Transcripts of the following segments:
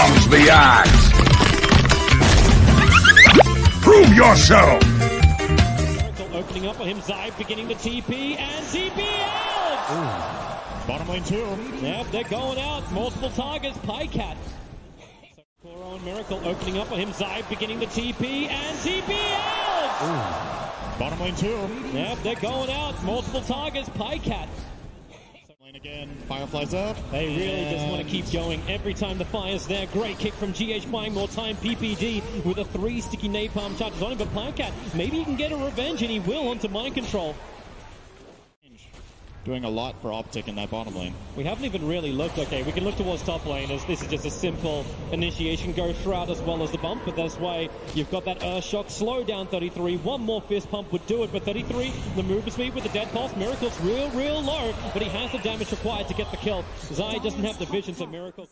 comes the axe. Prove yourself. Opening up on him. Zai beginning the TP and TP out. Bottom lane two. Yep, they're going out. Multiple targets. Pajkatt. Kuro and Miracle opening up on him. Zai beginning the TP and TP out. Bottom lane two. Yep, they're going out. Multiple targets. Pajkatt. Again. Fireflies up. They really just want to keep going every time the fire's there. Great kick from GH buying more time. PPD with a three sticky napalm charges on him. But Pajkatt, maybe he can get a revenge, and he will onto mind control. Doing a lot for Optic in that bottom lane. We haven't even really looked. Okay, we can look towards top lane as this is just a simple initiation go throughout as well as the bump. But that's why you've got that Earth Shock slow down 33. One more fist pump would do it. But 33, the movement speed with the death pulse. Miracle's real, real low. But he has the damage required to get the kill. Zai doesn't have the vision, so Miracle.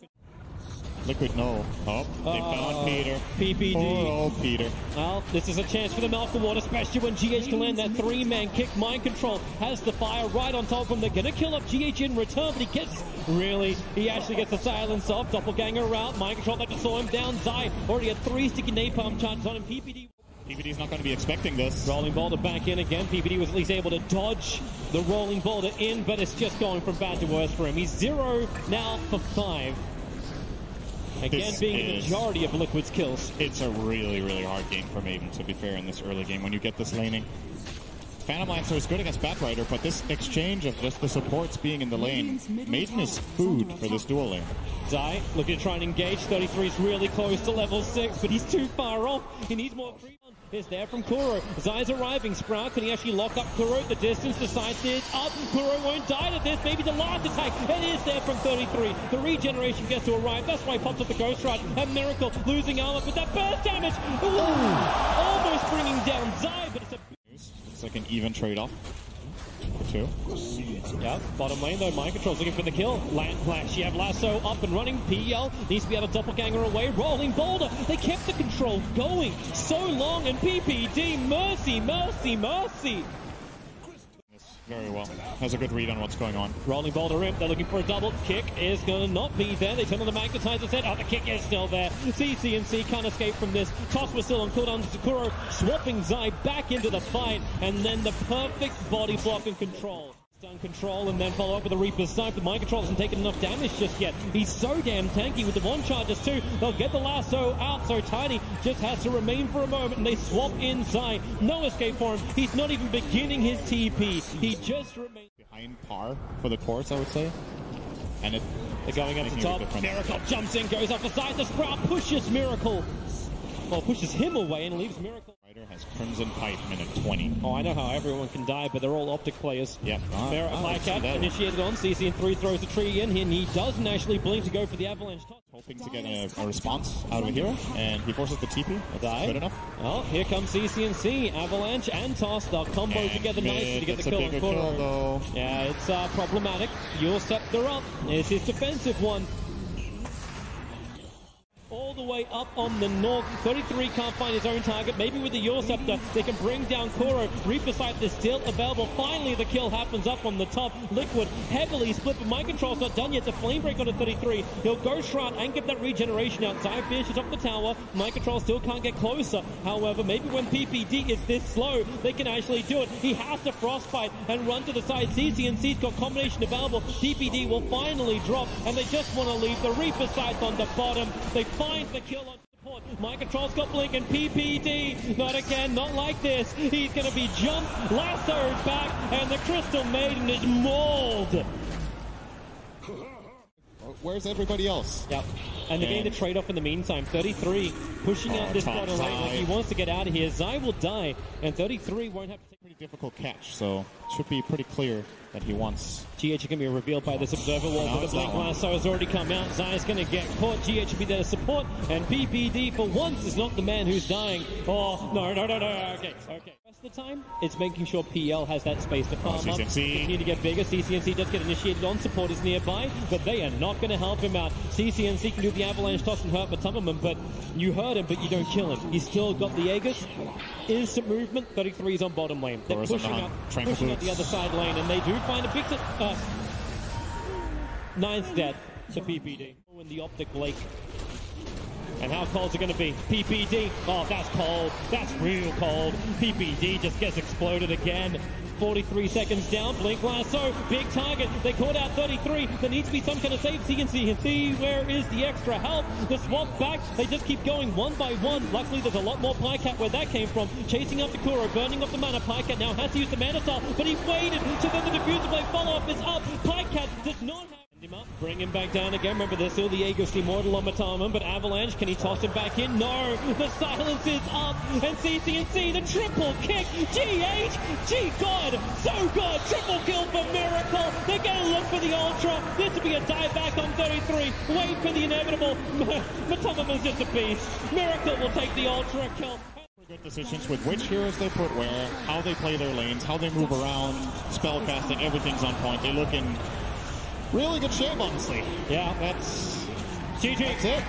Liquid no. Oh, they uh, found Peter. PPD. Oh, Peter. Well, this is a chance for the Mouth Ward, especially when GH can land that three-man kick. Mind control has the fire right on top of him. They're gonna kill up GH in return, but he gets really, he actually gets the silence off. Doppelganger out. Mind control that just saw him down. Zai already had three sticky napalm charges on him. PPD PVD's not going to be expecting this. rolling boulder back in again. PPD was at least able to dodge the rolling boulder in, but it's just going from bad to worse for him. He's zero now for five. Again, This being the majority of Liquid's kills. It's a really, really hard game for Maven, to be fair, in this early game when you get this laning. Phantom Lancer is good against Batrider, but this exchange of just the supports being in the lane, Maiden is food for this dual lane. Zai looking to try and engage. 33 is really close to level 6, but he's too far off. He needs more. Is there from Kuro. Zai's arriving. Sprout, can he actually lock up Kuro at the distance? Decides it's up. Kuro won't die to this. Maybe the last attack. It is there from 33. The regeneration gets to arrive. That's why he pops up the Ghost Ride. A Miracle losing armor, but that burst damage. Ooh, almost bringing down Zai, but it's a It's like an even trade-off two. Yeah, bottom lane though, Mind Control's looking for the kill. Land Flash, you have Lasso up and running. PL needs to be able to doppelganger away. Rolling Boulder, they kept the control going so long. And PPD, mercy, mercy, mercy. Very well. Has a good read on what's going on. Rolling Boulder in, they're looking for a double. Kick is going to not be there. They turn on the magnetizer set. Oh, the kick is still there. CCNC can't escape from this. Toss was still on cooldown. Sakuro swapping Zai back into the fight. And then the perfect body block and control. Stun control and then follow up with a Reaper's Snipe. The Mind Control hasn't taken enough damage just yet. He's so damn tanky with the one charges too. They'll get the lasso out so Tiny just has to remain for a moment and they swap inside. No escape for him. He's not even beginning his TP. He just remains. Behind par for the course, I would say. And it, They're going up the top. Miracle jumps in, goes up the side. The Sprout pushes Miracle. Well, pushes him away and leaves Miracle. Has Crimson Pipe minute 20. Oh, I know how everyone can die, but they're all optic players. Yep. Ah, see Mycat that. initiated on. CCNC throws the tree in, here, and he doesn't actually blink to go for the avalanche. Hoping to get a, a response out of a hero, and he forces the TP. That's Die. good enough. Well, here comes CCNC. Avalanche and Toss. They'll combo And together nicely to get the that's kill on kill, Yeah, it's uh, problematic. Your scepter up. It's his defensive one. The way up on the north. 33 can't find his own target. Maybe with the Your Scepter, they can bring down Kuro. Reaper Scythe is still available. Finally, the kill happens up on the top. Liquid heavily split, but Mind Control's not done yet. The Flame Break on the 33. He'll go Shroud and get that regeneration out. Zai finishes up the tower. Mind Control still can't get closer. However, maybe when PPD is this slow, they can actually do it. He has to Frostbite and run to the side. CCNC's got combination available. PPD will finally drop, and they just want to leave the Reaper Scythe on the bottom. They find the kill on support. Mind Control's got Blink and PPD. Not again, not like this. He's going to be jumped, lassoed back, and the Crystal Maiden is mauled. Where's everybody else? Yep. And they're getting the trade off in the meantime. 33 pushing Oh, out this bottom lane like he wants to get out of here. Zai will die, and 33 won't have to take. Difficult catch, so it should be pretty clear that he wants. GH can be revealed by this observer wall, No, but the blink lasso has already come out. Zai's going to get caught. GH will be there to support, and PPD for once is not the man who's dying. Oh, no, no, no, no. Okay, okay. Rest of the time, it's making sure PL has that space to farm oh, up. CCNC. Continue to get bigger. CCNC does get initiated on. supporters nearby, but they are not going to help him out. CCNC can do the avalanche toss and hurt Matumbaman, but you hurt him, but you don't kill him. He's still got the Aegis. Instant movement. 33 is on bottom lane. They're the pushing up, pushing up the other side lane, and they do find a big. Uh, ninth death to PPD. In the optic lake. And how cold's it going to be? PPD. Oh, that's cold. That's real cold. PPD just gets exploded again. 43 seconds down. Blink Lasso, big target. They caught out 33. There needs to be some kind of save. CNC can see where is the extra help. The swap back. They just keep going one by one. Luckily, there's a lot more Pajkatt where that came from. Chasing up the Kuro, burning up the mana. Pajkatt now has to use the manta style, but he waited. So then the diffusal blade follow up is up. Pajkatt does not have him up, bring him back down again. Remember, there's still the Aegis Immortal on Matama, but Avalanche, can he toss him back in? No! The silence is up, and CCNC, the triple kick! GH! Gee God! So good! Triple kill for Miracle! They're gonna look for the Ultra! This will be a dive back on 33! Wait for the inevitable! Matama's just a beast! Miracle will take the Ultra kill! Good decisions with which heroes they put where, how they play their lanes, how they move around, spell casting, everything's on point. They look in really good shape, honestly. Yeah, That's GG! that's it.